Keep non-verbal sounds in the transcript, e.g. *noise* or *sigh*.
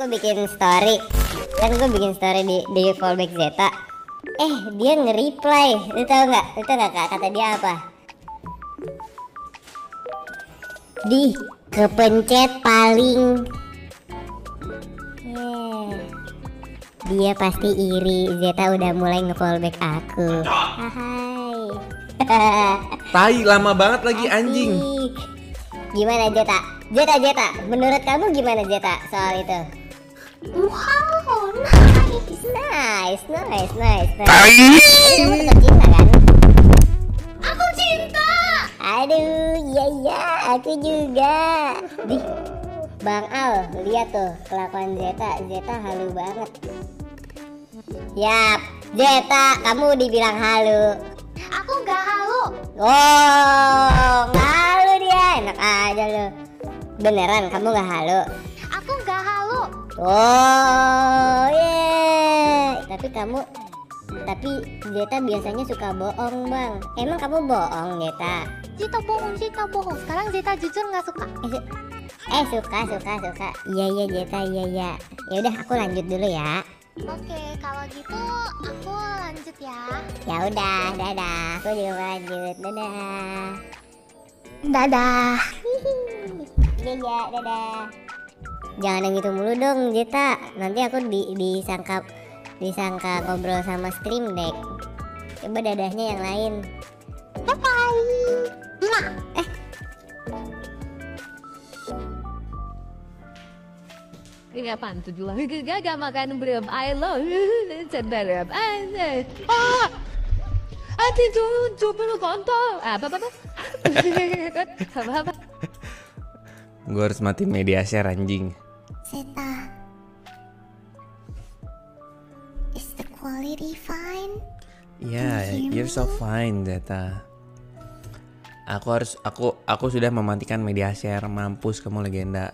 gue bikin story kan gue bikin story di di fallback Zeta eh dia nge-reply lu tau nggak lu tau nggak kata dia apa di kepencet paling Yeah. dia pasti iri Zeta udah mulai nge-fallback aku hai Tai lama banget lagi anjing. Asik. Gimana Zeta? Zeta Zeta, menurut kamu gimana Zeta soal itu? Wow, nice. Nice, nice, nice, Kamu tetap cinta kan? Aku cinta. Aduh, iya iya, aku juga. Di Bang Al, lihat tuh kelakuan Zeta. Zeta halu banget. Yap, Zeta, kamu dibilang halu. Aku nggak halu. Oh, halu dia, enak aja lu. Beneran kamu nggak halu? Oh, yeah. Tapi kamu tapi Zeta biasanya suka bohong, Bang. Emang kamu bohong, Zeta? Zeta bohong, Zeta bohong. Sekarang Zeta jujur nggak suka. Eh, su- eh, suka, suka, suka. Iya, iya, Zeta, iya, iya. Ya udah, aku lanjut dulu ya. Oke, kalau gitu aku lanjut ya. Ya udah, dadah. Aku juga lanjut. Dadah. Dadah. Iya, iya, dadah. Jangan yang gitu mulu dong, Zeta. Nanti aku di disangka disangka ngobrol sama stream deck. Coba dadahnya yang lain. Bye bye. Mwah. Kapan tujuh lah Gak makan berapa I love Berapa Ah Hati tujuh puluh kontol Apa apa apa *laughs* Apa apa Gue harus mati media share anjing. Zeta. Is the quality fine? Ya, you're so fine, Zeta. Aku harus aku aku sudah mematikan media share mampus kamu legenda.